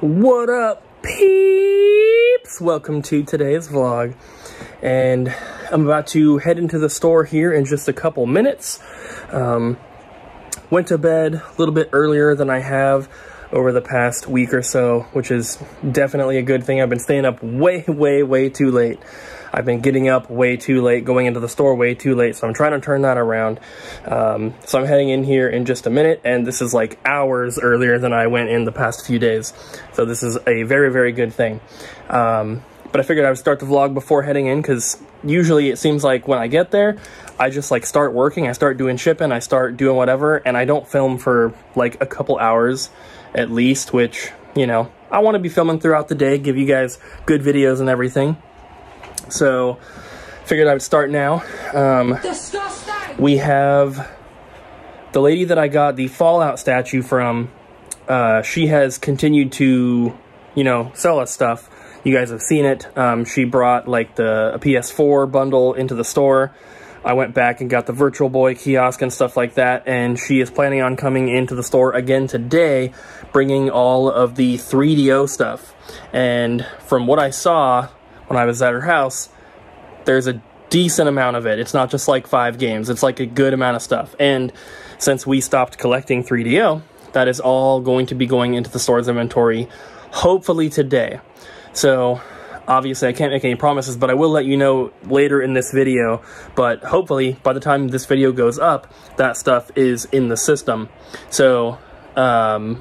What up, peeps? Welcome to today's vlog. And I'm about to head into the store here in just a couple minutes. Um, went to bed a little bit earlier than I have over the past week or so, which is definitely a good thing. I've been staying up way, way, way too late. I've been getting up way too late, going into the store way too late, so I'm trying to turn that around. Um, so I'm heading in here in just a minute, and this is like hours earlier than I went in the past few days. So this is a very, very good thing. Um, but I figured I would start the vlog before heading in, because usually it seems like when I get there, I just like start working, I start doing shipping, I start doing whatever, and I don't film for like a couple hours at least, which, you know, I want to be filming throughout the day, give you guys good videos and everything. So, figured I would start now. Um, we have the lady that I got the Fallout statue from. Uh, she has continued to, you know, sell us stuff. You guys have seen it. Um, she brought like the PS4 bundle into the store. I went back and got the Virtual Boy kiosk and stuff like that, and she is planning on coming into the store again today, bringing all of the 3DO stuff. And from what I saw, when I was at her house, there's a decent amount of it. It's not just like five games, it's like a good amount of stuff. And since we stopped collecting 3DO, that is all going to be going into the store's inventory hopefully today. So obviously I can't make any promises, but I will let you know later in this video. But hopefully by the time this video goes up, that stuff is in the system. So um,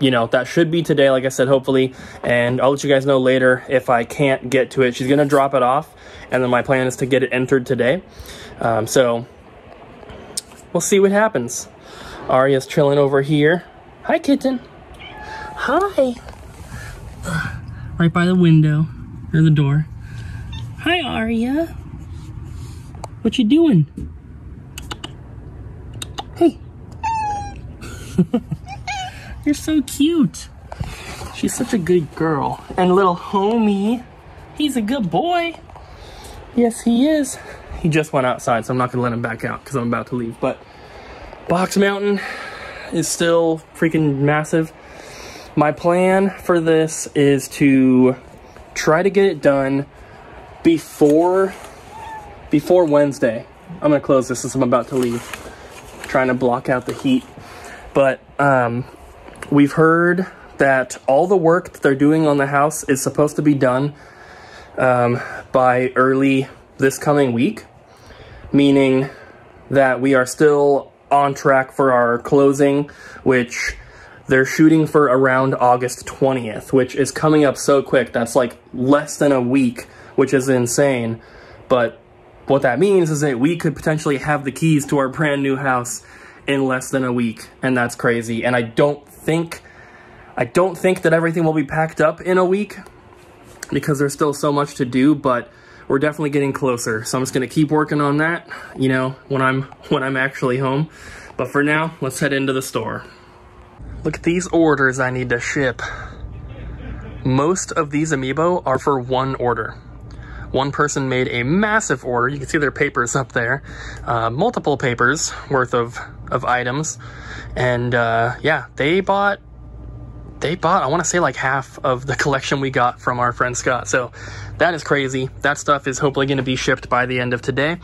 you know, that should be today, like I said, hopefully. And I'll let you guys know later if I can't get to it. She's going to drop it off, and then my plan is to get it entered today. Um, so, we'll see what happens. Aria's chilling over here. Hi, kitten. Hi. Right by the window, or the door. Hi, Aria. What you doing? Hey. You're so cute. She's such a good girl. And little homie, he's a good boy. Yes, he is. He just went outside, so I'm not gonna let him back out because I'm about to leave. But Box Mountain is still freaking massive. My plan for this is to try to get it done before before Wednesday. I'm gonna close this since I'm about to leave. trying to block out the heat. But um, We've heard that all the work that they're doing on the house is supposed to be done um, by early this coming week, meaning that we are still on track for our closing, which they're shooting for around August 20th, which is coming up so quick. That's like less than a week, which is insane. But what that means is that we could potentially have the keys to our brand new house in less than a week, and that's crazy. And I don't think, I don't think that everything will be packed up in a week because there's still so much to do, but we're definitely getting closer. So I'm just gonna keep working on that, you know, when I'm when I'm actually home. But for now, let's head into the store. Look at these orders I need to ship. Most of these amiibo are for one order. One person made a massive order. You can see their papers up there. Uh, multiple papers worth of, of items. And uh, yeah, they bought they bought, I want to say like half of the collection we got from our friend Scott. So that is crazy. That stuff is hopefully going to be shipped by the end of today.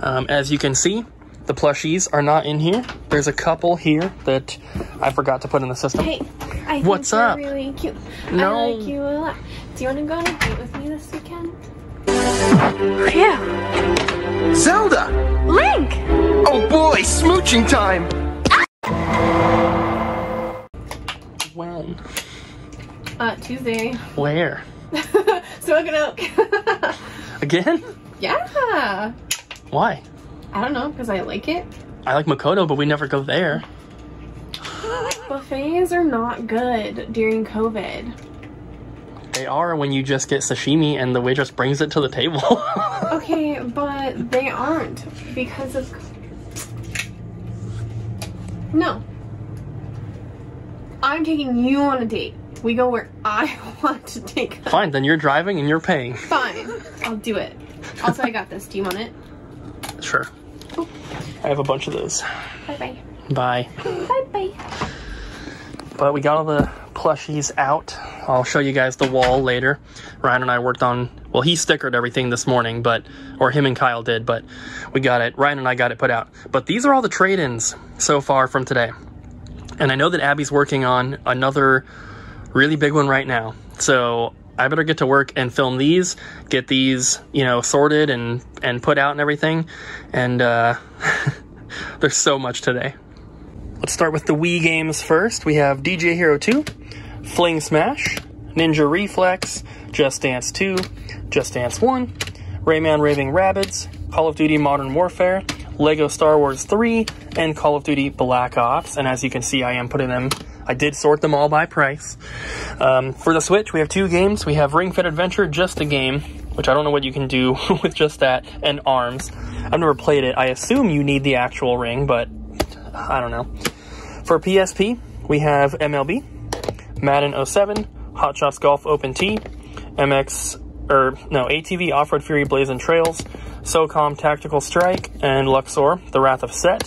Um, as you can see, the plushies are not in here. There's a couple here that I forgot to put in the system. Hey, I What's up? really cute. No. I like you a lot. Do you want to go on a date with me this weekend? Yeah. Zelda! Link! Oh boy, smooching time! When? Uh, Tuesday. Where? Smoking Oak. Again? yeah. Why? I don't know, because I like it. I like Makoto, but we never go there. Buffets are not good during COVID. They are when you just get sashimi and the waitress brings it to the table. Okay, but they aren't because of. No. I'm taking you on a date. We go where I want to take us. Fine, then you're driving and you're paying. Fine. I'll do it. Also, I got this. Do you want it? Sure. I have a bunch of those. Bye bye. Bye. Bye bye. But we got all the plushies out. I'll show you guys the wall later. Ryan and I worked on, well, he stickered everything this morning, but, or him and Kyle did, but we got it, Ryan and I got it put out. But these are all the trade-ins so far from today. And I know that Abby's working on another really big one right now. So I better get to work and film these, get these, you know, sorted and, and put out and everything. And, uh, there's so much today. Let's start with the Wii games first. We have DJ Hero 2, Fling Smash, Ninja Reflex, Just Dance 2, Just Dance 1, Rayman Raving Rabbids, Call of Duty Modern Warfare, Lego Star Wars 3, and Call of Duty Black Ops. And as you can see, I am putting them, I did sort them all by price. Um, for the Switch, we have two games. We have Ring Fit Adventure, just a game, which I don't know what you can do with just that, and ARMS. I've never played it. I assume you need the actual ring, but I don't know. For PSP, we have MLB, Madden 07, Hot Shots Golf Open Tee, MX, or er, no, ATV Off-Road Fury Blazing Trails, SOCOM Tactical Strike, and Luxor, The Wrath of Set.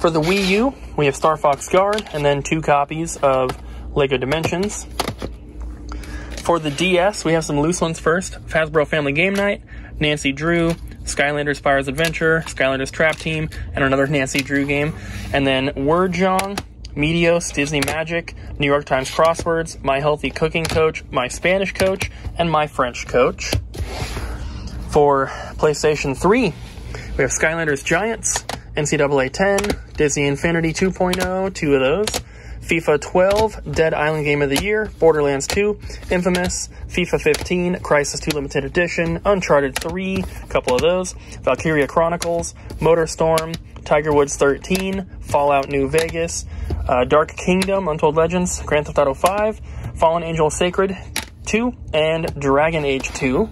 For the Wii U, we have Star Fox Guard, and then two copies of LEGO Dimensions. For the DS, we have some loose ones first. Hasbro Family Game Night, Nancy Drew, Skylanders Spyro's Adventure, Skylanders Trap Team, and another Nancy Drew game. And then Wordjong, Meteos, Disney Magic, New York Times Crosswords, My Healthy Cooking Coach, My Spanish Coach, and My French Coach. For PlayStation 3, we have Skylanders Giants, NCAA 10, Disney Infinity 2.0, two of those, FIFA 12, Dead Island Game of the Year, Borderlands 2, Infamous, FIFA 15, Crysis 2 Limited Edition, Uncharted 3, a couple of those, Valkyria Chronicles, Motorstorm, Tiger Woods 13, Fallout New Vegas, uh, Dark Kingdom, Untold Legends, Grand Theft Auto 5, Fallen Angel Sacred 2, and Dragon Age 2.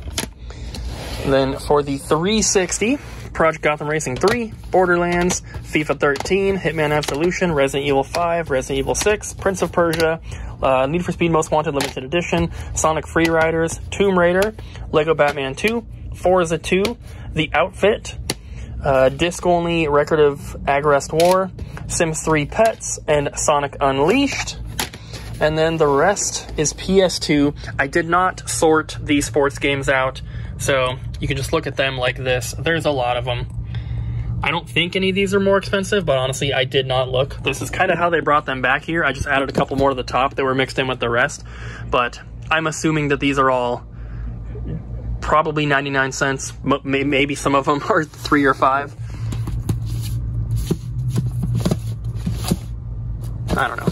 Then for the 360, Project Gotham Racing 3, Borderlands, FIFA 13, Hitman Absolution, Resident Evil 5, Resident Evil 6, Prince of Persia, uh, Need for Speed Most Wanted Limited Edition, Sonic Free Riders, Tomb Raider, Lego Batman 2, Forza 2, The Outfit, uh, Disc Only Record of Agarest War, Sims 3 Pets, and Sonic Unleashed. And then the rest is PS2. I did not sort the sports games out, so you can just look at them like this. There's a lot of them. I don't think any of these are more expensive, but honestly, I did not look. This is kind of how they brought them back here. I just added a couple more to the top that were mixed in with the rest, but I'm assuming that these are all probably 99 cents. Maybe some of them are three or five. I don't know.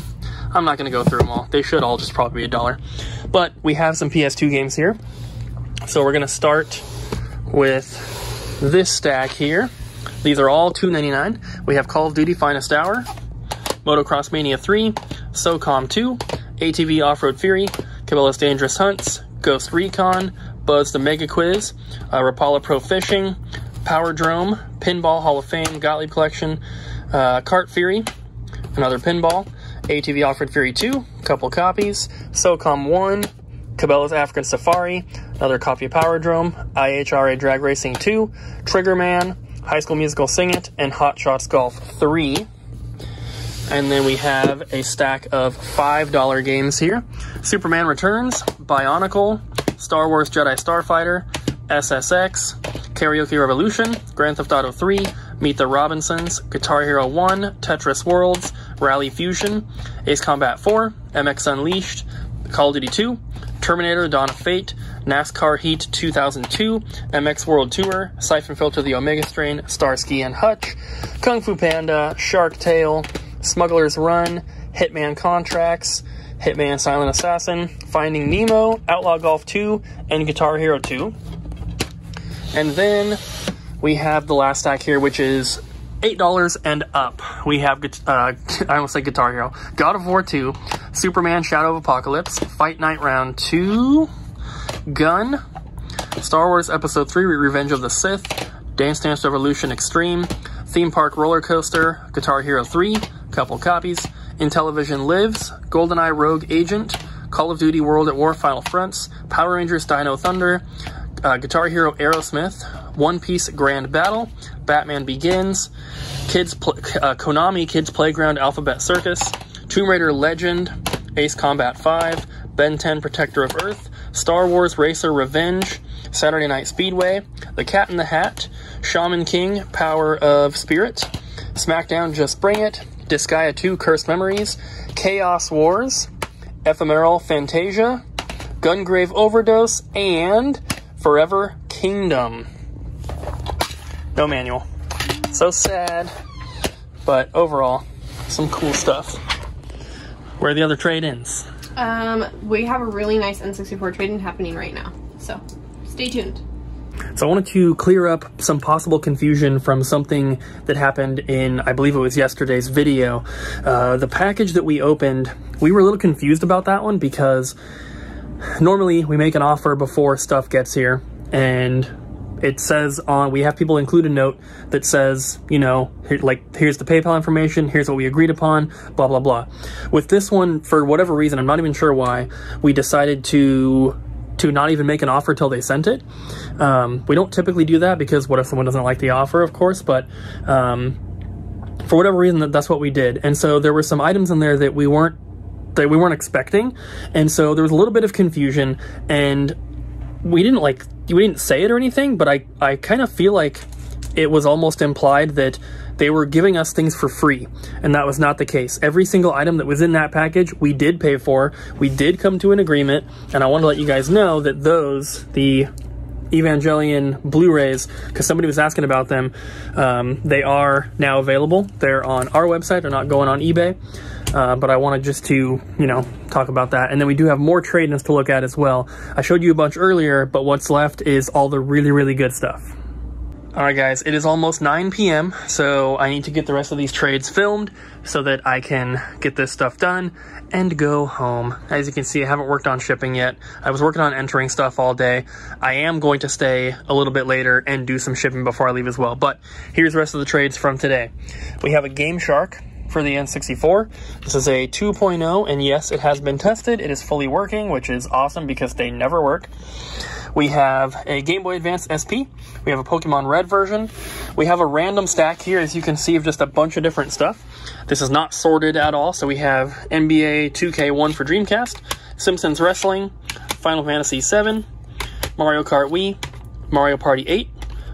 I'm not going to go through them all. They should all just probably be a dollar. But we have some PS2 games here. So we're going to start with this stack here. These are all $2.99. We have Call of Duty Finest Hour, Motocross Mania 3, SOCOM 2, ATV Off-Road Fury, Cabela's Dangerous Hunts, Ghost Recon, Buzz the Mega Quiz, uh, Rapala Pro Fishing, Powerdrome, Pinball Hall of Fame, Gottlieb Collection, uh, Kart Fury, another pinball, ATV Off-Road Fury 2, couple copies, SOCOM 1, Cabela's African Safari, another copy of Powerdrome, IHRA Drag Racing 2, Triggerman, High School Musical Sing It, and Hot Shots Golf 3. And then we have a stack of $5 games here. Superman Returns, Bionicle, Star Wars Jedi Starfighter, SSX, Karaoke Revolution, Grand Theft Auto 3, Meet the Robinsons, Guitar Hero 1, Tetris Worlds, Rally Fusion, Ace Combat 4, MX Unleashed, Call of Duty 2, Terminator Dawn of Fate, NASCAR Heat 2002, MX World Tour, Syphon Filter the Omega Strain, Starsky and Hutch, Kung Fu Panda, Shark Tale, Smuggler's Run, Hitman Contracts, Hitman Silent Assassin, Finding Nemo, Outlaw Golf 2, and Guitar Hero 2. And then we have the last stack here, which is $8 and up. We have, uh, I almost say Guitar Hero, God of War 2, Superman Shadow of Apokolips, Fight Night Round 2, Gun, Star Wars Episode 3 Revenge of the Sith, Dance Dance Revolution Extreme, Theme Park Roller Coaster, Guitar Hero 3, couple copies, Intellivision Lives, GoldenEye Rogue Agent, Call of Duty World at War Final Fronts, Power Rangers Dino Thunder, uh, Guitar Hero Aerosmith, One Piece Grand Battle, Batman Begins, Kids Pl uh, Konami Kids Playground Alphabet Circus, Tomb Raider Legend, Ace Combat 5, Ben 10 Protector of Earth, Star Wars Racer Revenge, Saturday Night Speedway, The Cat in the Hat, Shaman King Power of Spirit, SmackDown Just Bring It, Disgaea 2 Cursed Memories, Chaos Wars, Ephemeral Fantasia, Gungrave Overdose, and Forever Kingdom. No manual. So sad, but overall, some cool stuff. Where are the other trade-ins? Um, we have a really nice N64 trade-in happening right now, so stay tuned. So I wanted to clear up some possible confusion from something that happened in, I believe it was yesterday's video. Uh, the package that we opened, we were a little confused about that one because normally we make an offer before stuff gets here and it says on we have people include a note that says you know like here's the paypal information here's what we agreed upon blah blah blah with this one for whatever reason i'm not even sure why we decided to to not even make an offer till they sent it. Um, we don't typically do that because what if someone doesn't like the offer of course but um, for whatever reason that that's what we did. And so there were some items in there that we weren't that we weren't expecting. And so there was a little bit of confusion and we didn't like we didn't say it or anything, but I I kind of feel like it was almost implied that they were giving us things for free, and that was not the case. Every single item that was in that package, we did pay for. We did come to an agreement, and I want to let you guys know that those the Evangelion Blu-rays, because somebody was asking about them, um, they are now available. They're on our website. They're not going on eBay. Uh, but I wanted just to, you know, talk about that. And then we do have more trade-ins to look at as well. I showed you a bunch earlier, but what's left is all the really, really good stuff. All right, guys, it is almost 9 p.m., so I need to get the rest of these trades filmed so that I can get this stuff done and go home. As you can see, I haven't worked on shipping yet. I was working on entering stuff all day. I am going to stay a little bit later and do some shipping before I leave as well. But here's the rest of the trades from today. We have a Game Shark for the N64. This is a 2.0, and yes, it has been tested. It is fully working, which is awesome because they never work. We have a Game Boy Advance SP. We have a Pokemon Red version. We have a random stack here, as you can see, of just a bunch of different stuff. This is not sorted at all, so we have NBA 2K1 for Dreamcast, Simpsons Wrestling, Final Fantasy VII, Mario Kart Wii, Mario Party 8,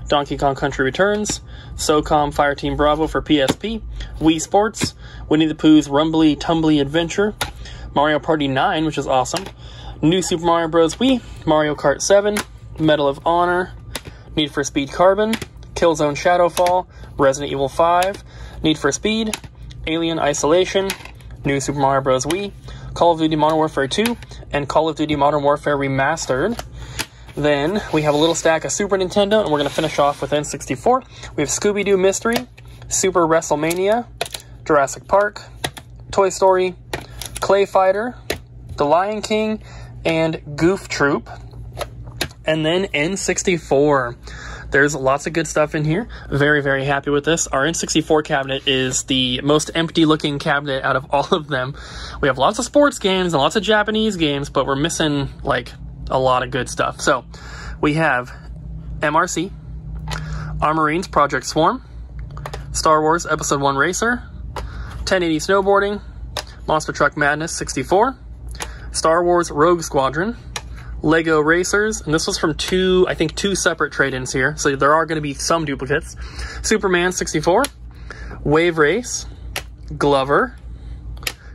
Donkey Kong Country Returns, SOCOM Fireteam Bravo for PSP, Wii Sports, Winnie the Pooh's Rumbly Tumbly Adventure, Mario Party 9, which is awesome, New Super Mario Bros. Wii, Mario Kart 7, Medal of Honor, Need for Speed Carbon, Killzone Shadowfall, Resident Evil 5, Need for Speed, Alien Isolation, New Super Mario Bros. Wii, Call of Duty Modern Warfare 2, and Call of Duty Modern Warfare Remastered. Then we have a little stack of Super Nintendo, and we're going to finish off with N64. We have Scooby Doo Mystery, Super WrestleMania, Jurassic Park, Toy Story, Clay Fighter, The Lion King, and Goof Troop. And then N64. There's lots of good stuff in here. Very, very happy with this. Our N64 cabinet is the most empty looking cabinet out of all of them. We have lots of sports games and lots of Japanese games, but we're missing like a lot of good stuff. So we have MRC, Armorines Project Swarm, Star Wars Episode 1 Racer, 1080 Snowboarding, Monster Truck Madness 64, Star Wars Rogue Squadron, Lego Racers, and this was from two, I think two separate trade-ins here, so there are going to be some duplicates. Superman 64, Wave Race, Glover,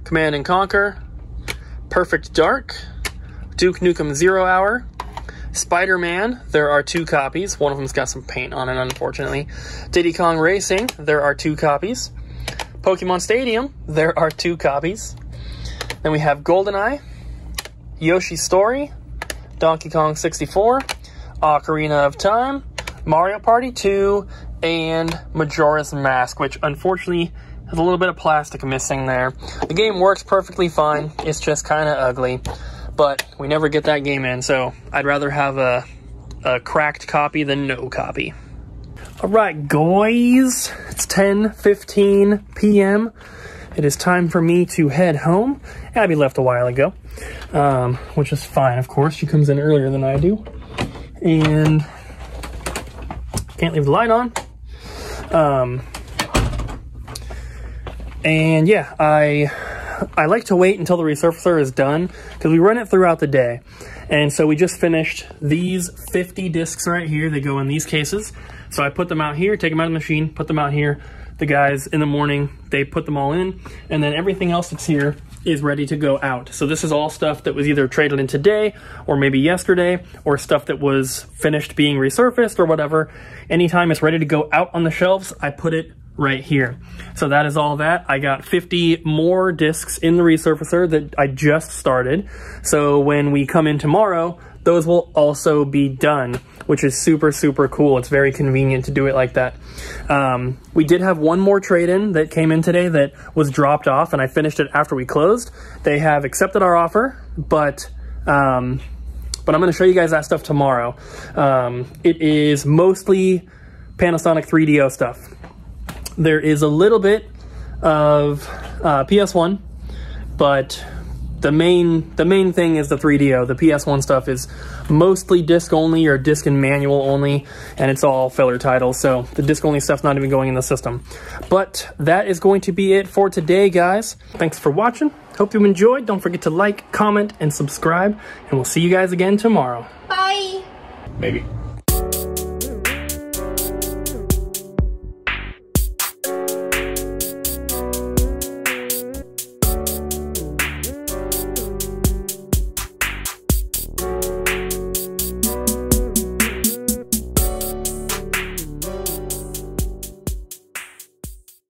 Command and Conquer, Perfect Dark, Duke Nukem Zero Hour, Spider-Man, there are two copies. One of them's got some paint on it, unfortunately. Diddy Kong Racing, there are two copies. Pokemon Stadium, there are two copies. Then we have GoldenEye, Yoshi's Story, Donkey Kong 64, Ocarina of Time, Mario Party 2, and Majora's Mask, which unfortunately has a little bit of plastic missing there. The game works perfectly fine, it's just kind of ugly, but we never get that game in, so I'd rather have a, a cracked copy than no copy. Alright guys, it's 10.15 p.m. It is time for me to head home. Abby left a while ago, um, which is fine, of course. She comes in earlier than I do. And can't leave the light on. Um, and yeah, I I like to wait until the resurfacer is done because we run it throughout the day. And so we just finished these 50 discs right here. They go in these cases. So I put them out here, take them out of the machine, put them out here. The guys in the morning, they put them all in. And then everything else that's here is ready to go out. So this is all stuff that was either traded in today or maybe yesterday or stuff that was finished being resurfaced or whatever. Anytime it's ready to go out on the shelves, I put it right here. So that is all that. I got 50 more discs in the resurfacer that I just started. So when we come in tomorrow, those will also be done, which is super, super cool. It's very convenient to do it like that. Um, we did have one more trade-in that came in today that was dropped off, and I finished it after we closed. They have accepted our offer, but... Um, but I'm going to show you guys that stuff tomorrow. Um, it is mostly Panasonic 3DO stuff. There is a little bit of uh, PS1, but the main the main thing is the 3DO. The PS1 stuff is mostly disc only or disc and manual only, and it's all filler titles. So the disc only stuff's not even going in the system. But that is going to be it for today, guys. Thanks for watching. Hope you enjoyed. Don't forget to like, comment, and subscribe, and we'll see you guys again tomorrow. Bye. Maybe.